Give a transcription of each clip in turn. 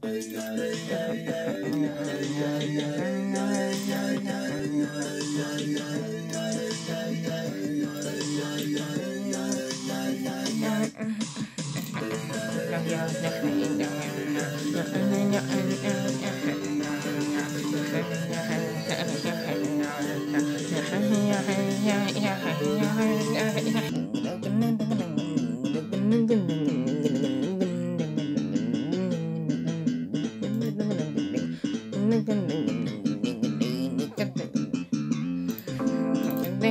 Yeah, definitely.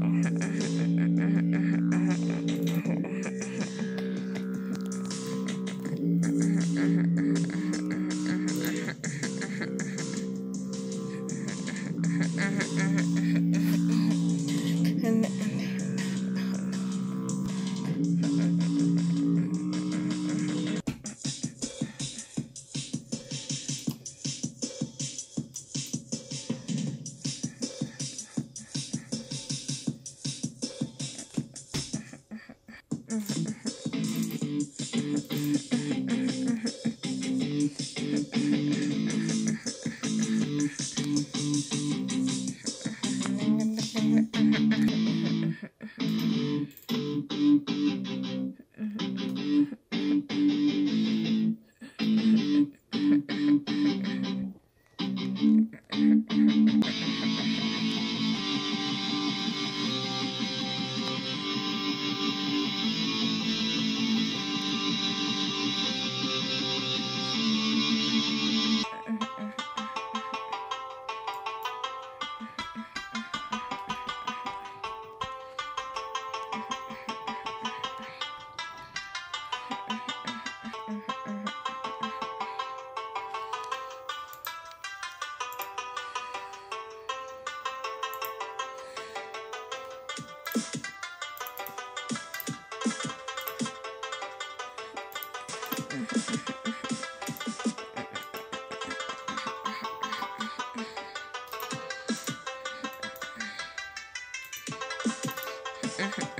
です。Mm-hmm. Mm-hmm.